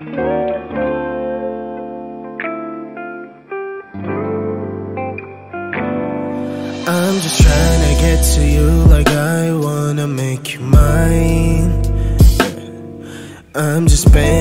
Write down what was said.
I'm just trying to get to you like I wanna make you mine. I'm just spending